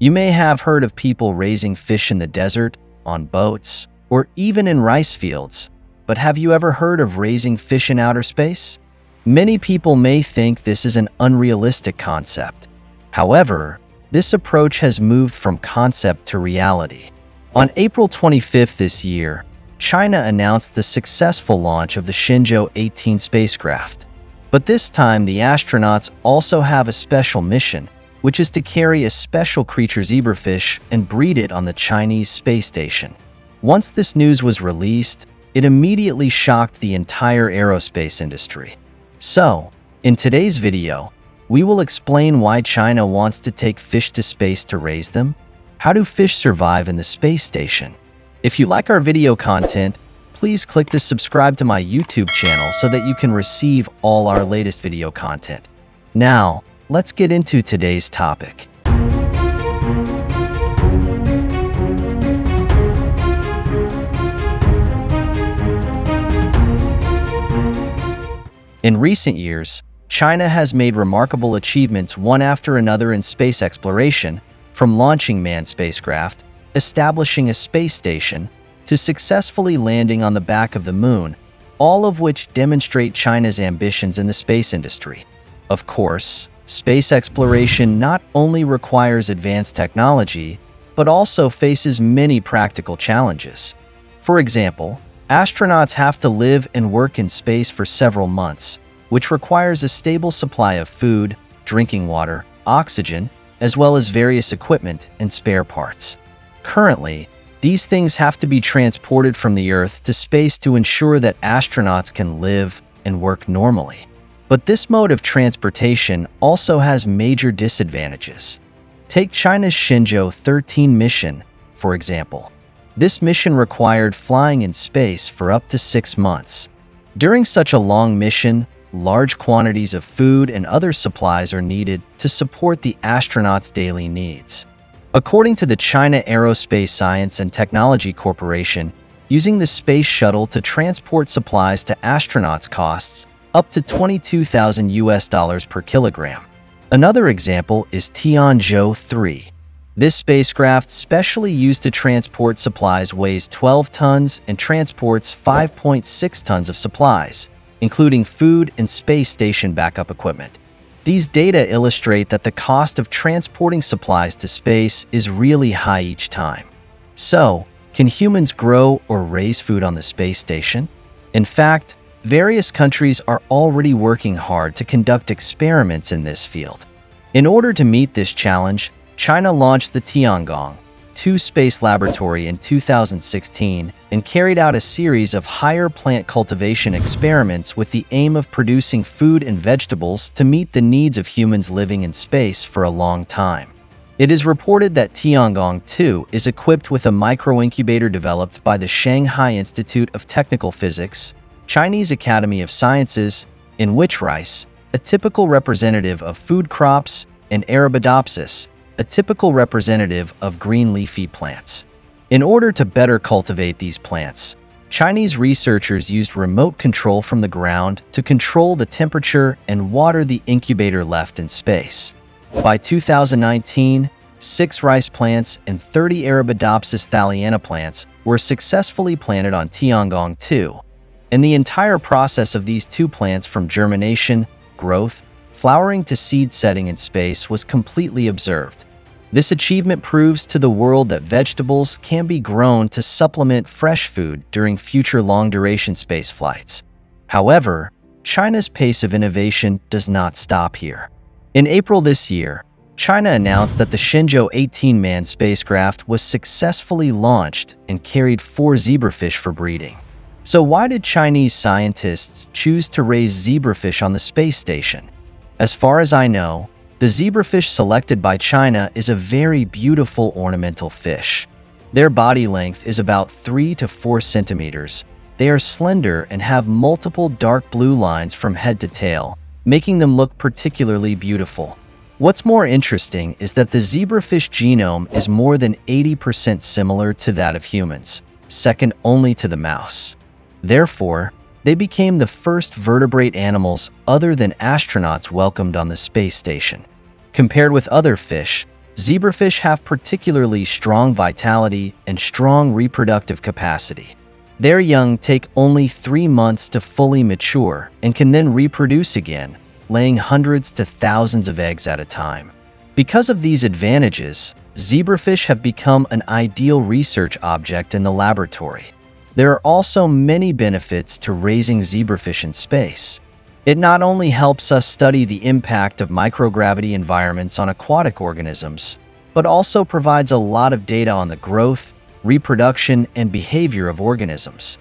You may have heard of people raising fish in the desert, on boats, or even in rice fields, but have you ever heard of raising fish in outer space? Many people may think this is an unrealistic concept. However, this approach has moved from concept to reality. On April 25th this year, China announced the successful launch of the Shenzhou 18 spacecraft. But this time, the astronauts also have a special mission, which is to carry a special creature zebrafish and breed it on the Chinese space station. Once this news was released, it immediately shocked the entire aerospace industry. So, in today's video, we will explain why China wants to take fish to space to raise them, how do fish survive in the space station, if you like our video content, please click to subscribe to my YouTube channel so that you can receive all our latest video content. Now, let's get into today's topic. In recent years, China has made remarkable achievements one after another in space exploration, from launching manned spacecraft establishing a space station, to successfully landing on the back of the moon, all of which demonstrate China's ambitions in the space industry. Of course, space exploration not only requires advanced technology, but also faces many practical challenges. For example, astronauts have to live and work in space for several months, which requires a stable supply of food, drinking water, oxygen, as well as various equipment and spare parts. Currently, these things have to be transported from the Earth to space to ensure that astronauts can live and work normally. But this mode of transportation also has major disadvantages. Take China's Shenzhou 13 mission, for example. This mission required flying in space for up to six months. During such a long mission, large quantities of food and other supplies are needed to support the astronauts' daily needs. According to the China Aerospace Science and Technology Corporation, using the space shuttle to transport supplies to astronauts costs up to 22,000 US dollars per kilogram. Another example is Tianzhou 3. This spacecraft, specially used to transport supplies, weighs 12 tons and transports 5.6 tons of supplies, including food and space station backup equipment. These data illustrate that the cost of transporting supplies to space is really high each time. So, can humans grow or raise food on the space station? In fact, various countries are already working hard to conduct experiments in this field. In order to meet this challenge, China launched the Tiangong, 2 Space Laboratory in 2016 and carried out a series of higher plant cultivation experiments with the aim of producing food and vegetables to meet the needs of humans living in space for a long time. It is reported that Tiangong 2 is equipped with a microincubator developed by the Shanghai Institute of Technical Physics, Chinese Academy of Sciences, in which rice, a typical representative of food crops, and Arabidopsis, a typical representative of green leafy plants. In order to better cultivate these plants, Chinese researchers used remote control from the ground to control the temperature and water the incubator left in space. By 2019, six rice plants and 30 Arabidopsis thaliana plants were successfully planted on Tiangong 2, and the entire process of these two plants from germination, growth, flowering to seed setting in space was completely observed. This achievement proves to the world that vegetables can be grown to supplement fresh food during future long-duration space flights. However, China's pace of innovation does not stop here. In April this year, China announced that the Shenzhou 18 manned spacecraft was successfully launched and carried four zebrafish for breeding. So why did Chinese scientists choose to raise zebrafish on the space station? As far as I know, the zebrafish selected by China is a very beautiful ornamental fish. Their body length is about 3 to 4 centimeters. They are slender and have multiple dark blue lines from head to tail, making them look particularly beautiful. What's more interesting is that the zebrafish genome is more than 80% similar to that of humans, second only to the mouse. Therefore, they became the first vertebrate animals other than astronauts welcomed on the space station. Compared with other fish, zebrafish have particularly strong vitality and strong reproductive capacity. Their young take only three months to fully mature and can then reproduce again, laying hundreds to thousands of eggs at a time. Because of these advantages, zebrafish have become an ideal research object in the laboratory. There are also many benefits to raising zebrafish in space. It not only helps us study the impact of microgravity environments on aquatic organisms, but also provides a lot of data on the growth, reproduction, and behavior of organisms.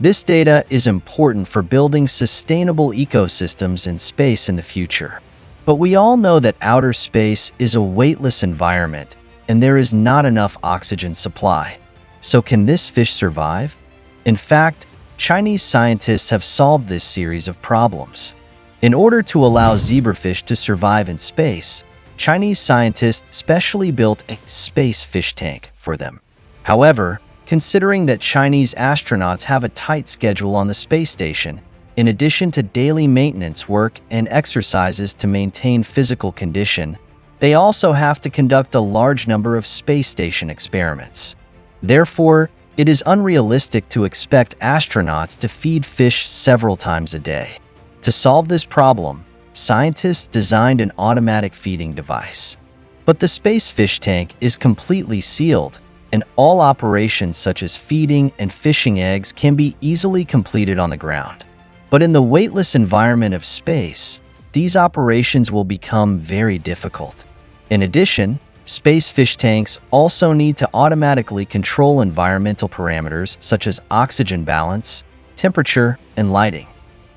This data is important for building sustainable ecosystems in space in the future. But we all know that outer space is a weightless environment and there is not enough oxygen supply. So can this fish survive? In fact, Chinese scientists have solved this series of problems. In order to allow zebrafish to survive in space, Chinese scientists specially built a space fish tank for them. However, considering that Chinese astronauts have a tight schedule on the space station, in addition to daily maintenance work and exercises to maintain physical condition, they also have to conduct a large number of space station experiments. Therefore, it is unrealistic to expect astronauts to feed fish several times a day. To solve this problem, scientists designed an automatic feeding device. But the space fish tank is completely sealed, and all operations such as feeding and fishing eggs can be easily completed on the ground. But in the weightless environment of space, these operations will become very difficult. In addition, space fish tanks also need to automatically control environmental parameters such as oxygen balance, temperature, and lighting.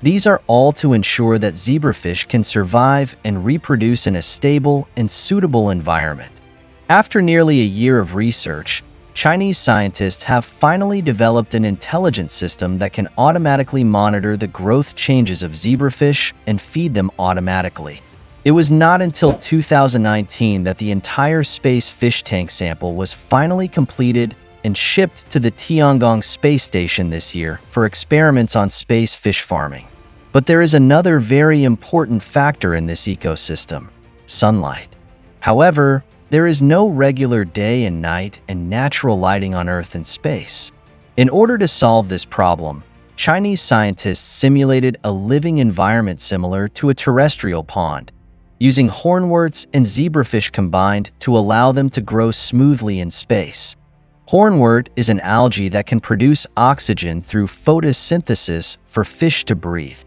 These are all to ensure that zebrafish can survive and reproduce in a stable and suitable environment. After nearly a year of research, Chinese scientists have finally developed an intelligent system that can automatically monitor the growth changes of zebrafish and feed them automatically. It was not until 2019 that the entire space fish tank sample was finally completed and shipped to the Tiangong space station this year for experiments on space fish farming. But there is another very important factor in this ecosystem sunlight. However, there is no regular day and night and natural lighting on Earth and space. In order to solve this problem, Chinese scientists simulated a living environment similar to a terrestrial pond, using hornworts and zebrafish combined to allow them to grow smoothly in space. Hornwort is an algae that can produce oxygen through photosynthesis for fish to breathe.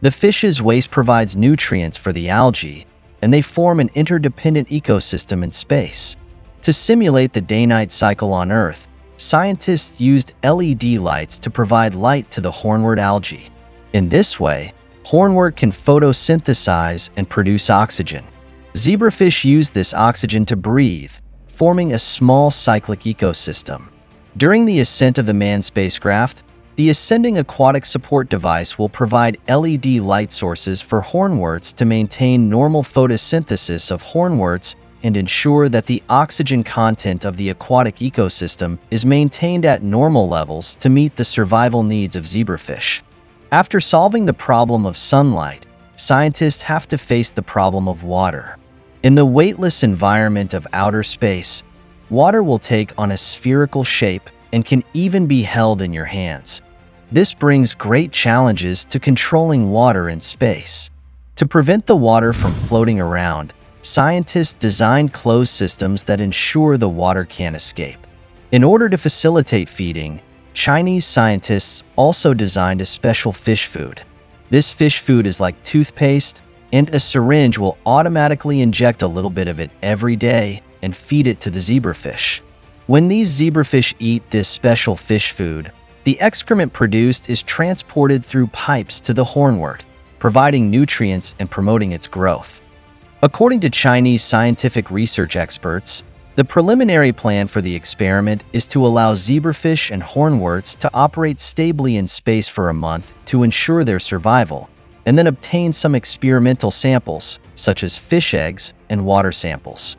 The fish's waste provides nutrients for the algae, and they form an interdependent ecosystem in space. To simulate the day-night cycle on Earth, scientists used LED lights to provide light to the hornwort algae. In this way, hornwort can photosynthesize and produce oxygen. Zebrafish use this oxygen to breathe, forming a small cyclic ecosystem. During the ascent of the manned spacecraft, the ascending aquatic support device will provide LED light sources for hornworts to maintain normal photosynthesis of hornworts and ensure that the oxygen content of the aquatic ecosystem is maintained at normal levels to meet the survival needs of zebrafish. After solving the problem of sunlight, scientists have to face the problem of water. In the weightless environment of outer space, water will take on a spherical shape and can even be held in your hands. This brings great challenges to controlling water in space. To prevent the water from floating around, scientists designed closed systems that ensure the water can't escape. In order to facilitate feeding, Chinese scientists also designed a special fish food. This fish food is like toothpaste, and a syringe will automatically inject a little bit of it every day and feed it to the zebrafish. When these zebrafish eat this special fish food, the excrement produced is transported through pipes to the hornwort, providing nutrients and promoting its growth. According to Chinese scientific research experts, the preliminary plan for the experiment is to allow zebrafish and hornworts to operate stably in space for a month to ensure their survival, and then obtain some experimental samples, such as fish eggs and water samples.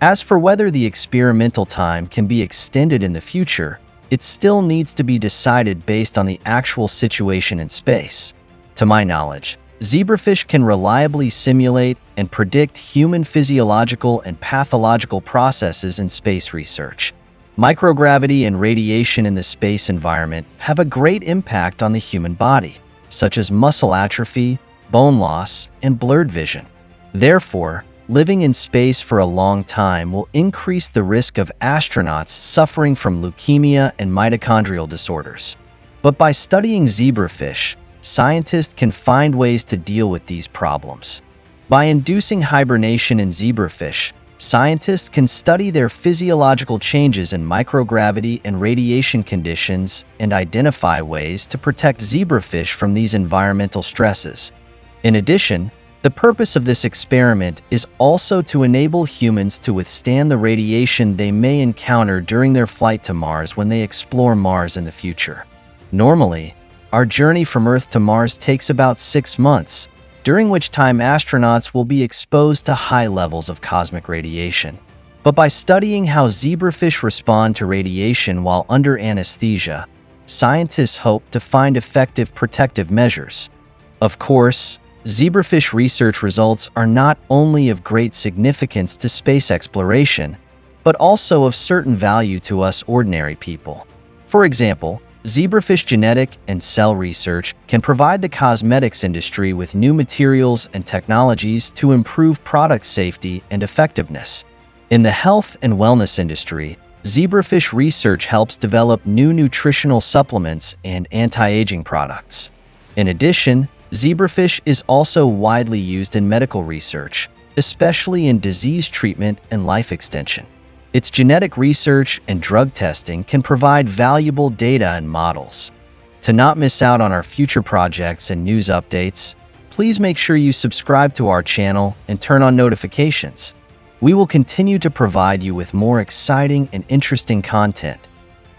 As for whether the experimental time can be extended in the future, it still needs to be decided based on the actual situation in space. To my knowledge, zebrafish can reliably simulate and predict human physiological and pathological processes in space research. Microgravity and radiation in the space environment have a great impact on the human body, such as muscle atrophy, bone loss, and blurred vision. Therefore, living in space for a long time will increase the risk of astronauts suffering from leukemia and mitochondrial disorders. But by studying zebrafish, scientists can find ways to deal with these problems. By inducing hibernation in zebrafish, scientists can study their physiological changes in microgravity and radiation conditions and identify ways to protect zebrafish from these environmental stresses. In addition, the purpose of this experiment is also to enable humans to withstand the radiation they may encounter during their flight to Mars when they explore Mars in the future. Normally, our journey from Earth to Mars takes about six months, during which time astronauts will be exposed to high levels of cosmic radiation. But by studying how zebrafish respond to radiation while under anesthesia, scientists hope to find effective protective measures. Of course, zebrafish research results are not only of great significance to space exploration, but also of certain value to us ordinary people. For example, Zebrafish genetic and cell research can provide the cosmetics industry with new materials and technologies to improve product safety and effectiveness. In the health and wellness industry, zebrafish research helps develop new nutritional supplements and anti-aging products. In addition, zebrafish is also widely used in medical research, especially in disease treatment and life extension. Its genetic research and drug testing can provide valuable data and models. To not miss out on our future projects and news updates, please make sure you subscribe to our channel and turn on notifications. We will continue to provide you with more exciting and interesting content